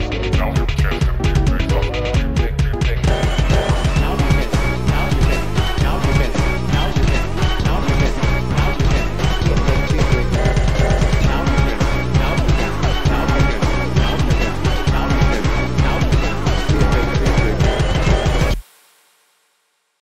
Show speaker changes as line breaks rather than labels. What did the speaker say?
No.